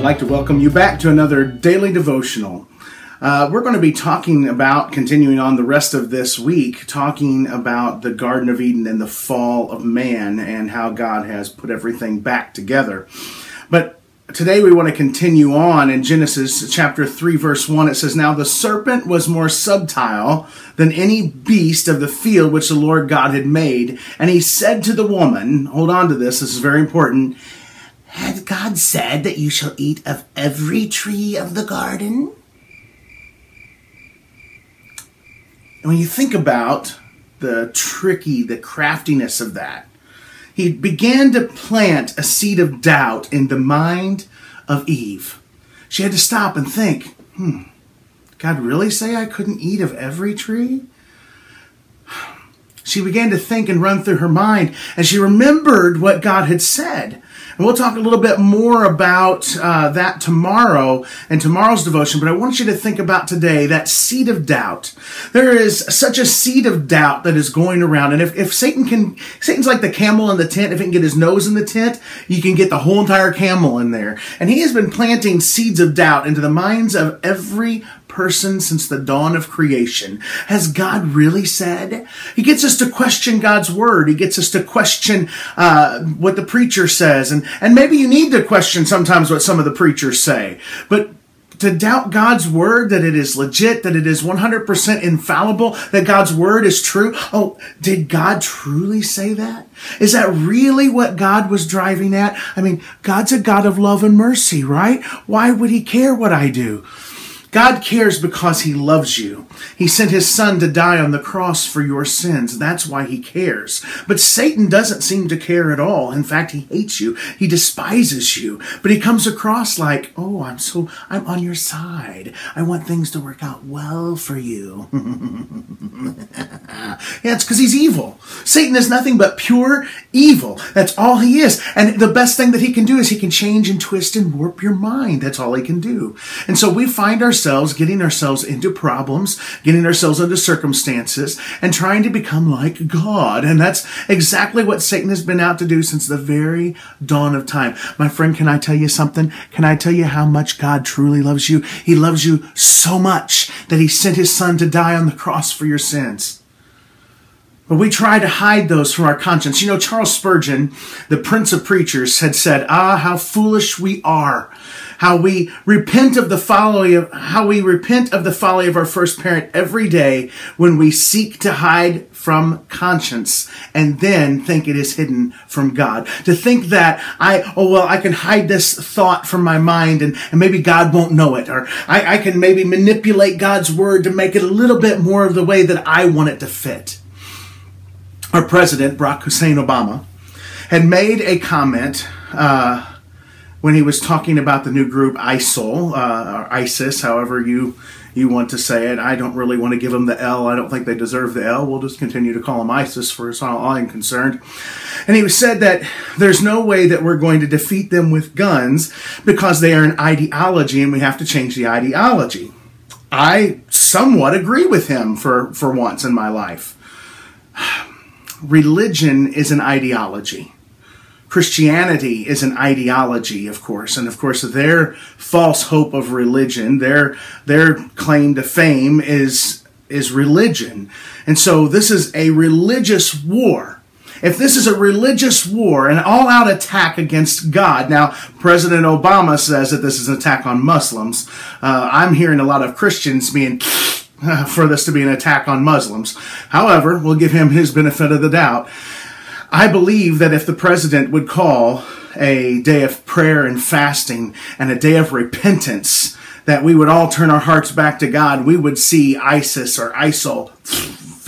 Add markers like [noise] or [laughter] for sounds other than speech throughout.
I'd like to welcome you back to another daily devotional. Uh, we're going to be talking about, continuing on the rest of this week, talking about the Garden of Eden and the fall of man and how God has put everything back together. But today we want to continue on in Genesis chapter 3, verse 1. It says, Now the serpent was more subtile than any beast of the field which the Lord God had made. And he said to the woman, Hold on to this, this is very important. Had God said that you shall eat of every tree of the garden? And when you think about the tricky, the craftiness of that, he began to plant a seed of doubt in the mind of Eve. She had to stop and think, hmm, God really say I couldn't eat of every tree? She began to think and run through her mind, and she remembered what God had said. And we'll talk a little bit more about uh, that tomorrow and tomorrow's devotion, but I want you to think about today that seed of doubt. There is such a seed of doubt that is going around. And if, if Satan can, Satan's like the camel in the tent. If he can get his nose in the tent, you can get the whole entire camel in there. And he has been planting seeds of doubt into the minds of every person since the dawn of creation. Has God really said? He gets us to question God's word. He gets us to question uh, what the preacher says, and and maybe you need to question sometimes what some of the preachers say, but. To doubt God's word, that it is legit, that it is 100% infallible, that God's word is true. Oh, did God truly say that? Is that really what God was driving at? I mean, God's a God of love and mercy, right? Why would he care what I do? God cares because He loves you. He sent His Son to die on the cross for your sins. That's why He cares. But Satan doesn't seem to care at all. In fact, he hates you. He despises you. But he comes across like, oh, I'm so, I'm on your side. I want things to work out well for you. [laughs] yeah, it's because he's evil. Satan is nothing but pure evil. That's all he is. And the best thing that he can do is he can change and twist and warp your mind. That's all he can do. And so we find ourselves ourselves, getting ourselves into problems, getting ourselves into circumstances, and trying to become like God. And that's exactly what Satan has been out to do since the very dawn of time. My friend, can I tell you something? Can I tell you how much God truly loves you? He loves you so much that he sent his son to die on the cross for your sins. But we try to hide those from our conscience. You know, Charles Spurgeon, the Prince of Preachers, had said, Ah, how foolish we are how we repent of the folly of how we repent of the folly of our first parent every day when we seek to hide from conscience and then think it is hidden from God. To think that I, oh well, I can hide this thought from my mind and, and maybe God won't know it. Or I, I can maybe manipulate God's word to make it a little bit more of the way that I want it to fit. Our president, Barack Hussein Obama, had made a comment uh, when he was talking about the new group ISIL, uh, or ISIS, however you you want to say it. I don't really want to give them the L. I don't think they deserve the L. We'll just continue to call them ISIS for as all I'm concerned. And he said that there's no way that we're going to defeat them with guns because they are an ideology and we have to change the ideology. I somewhat agree with him for, for once in my life. Religion is an ideology. Christianity is an ideology, of course, and of course their false hope of religion, their their claim to fame is is religion. And so this is a religious war. If this is a religious war, an all-out attack against God, now President Obama says that this is an attack on Muslims. Uh, I'm hearing a lot of Christians being [laughs] for this to be an attack on Muslims. However, we'll give him his benefit of the doubt. I believe that if the president would call a day of prayer and fasting and a day of repentance, that we would all turn our hearts back to God, we would see ISIS or ISIL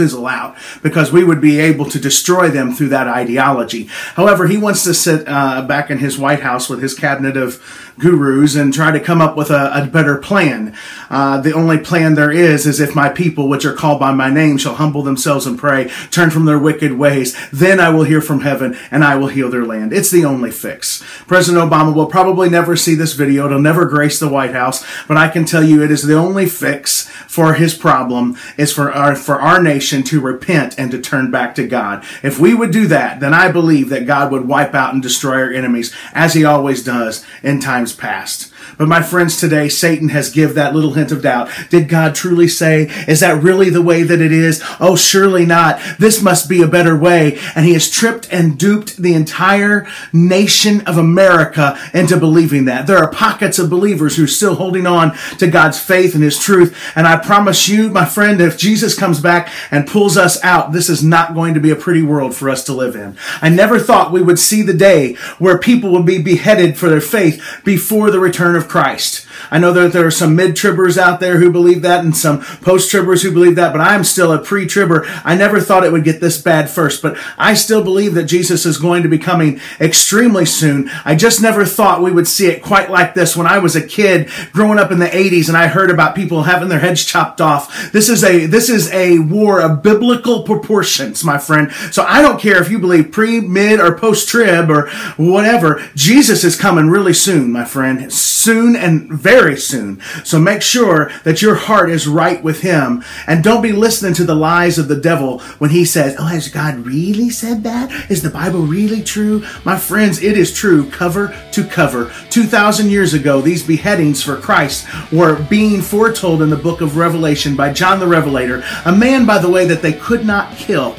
fizzle out because we would be able to destroy them through that ideology. However, he wants to sit uh, back in his White House with his cabinet of gurus and try to come up with a, a better plan. Uh, the only plan there is is if my people, which are called by my name, shall humble themselves and pray, turn from their wicked ways, then I will hear from heaven and I will heal their land. It's the only fix. President Obama will probably never see this video. It'll never grace the White House, but I can tell you it is the only fix for his problem is for our, for our nation to repent and to turn back to God. If we would do that, then I believe that God would wipe out and destroy our enemies as he always does in times past. But my friends, today Satan has give that little hint of doubt. Did God truly say? Is that really the way that it is? Oh, surely not. This must be a better way. And he has tripped and duped the entire nation of America into believing that. There are pockets of believers who are still holding on to God's faith and his truth. And I promise you, my friend, if Jesus comes back and pulls us out, this is not going to be a pretty world for us to live in. I never thought we would see the day where people would be beheaded for their faith before the return of Christ. I know that there are some mid-tribbers out there who believe that and some post-tribbers who believe that, but I'm still a pre-tribber. I never thought it would get this bad first, but I still believe that Jesus is going to be coming extremely soon. I just never thought we would see it quite like this when I was a kid growing up in the 80s and I heard about people having their heads chopped off. This is a, this is a war of biblical proportions, my friend. So I don't care if you believe pre, mid, or post-trib or whatever. Jesus is coming really soon, my friend. Soon and very soon. So make sure that your heart is right with Him and don't be listening to the lies of the devil when he says, Oh, has God really said that? Is the Bible really true? My friends, it is true cover to cover. 2,000 years ago, these beheadings for Christ were being foretold in the book of Revelation by John the Revelator, a man, by the way, that they could not kill.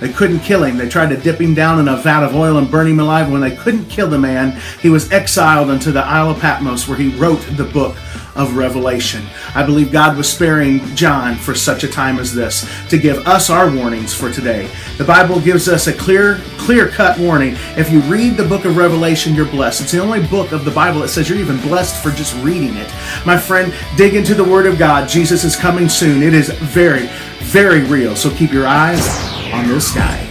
They couldn't kill him. They tried to dip him down in a vat of oil and burn him alive. When they couldn't kill the man, he was exiled unto the Isle of Patmos where he wrote the book of Revelation. I believe God was sparing John for such a time as this to give us our warnings for today. The Bible gives us a clear, clear cut warning. If you read the book of Revelation, you're blessed. It's the only book of the Bible that says you're even blessed for just reading it. My friend, dig into the Word of God. Jesus is coming soon. It is very, very real. So keep your eyes the sky.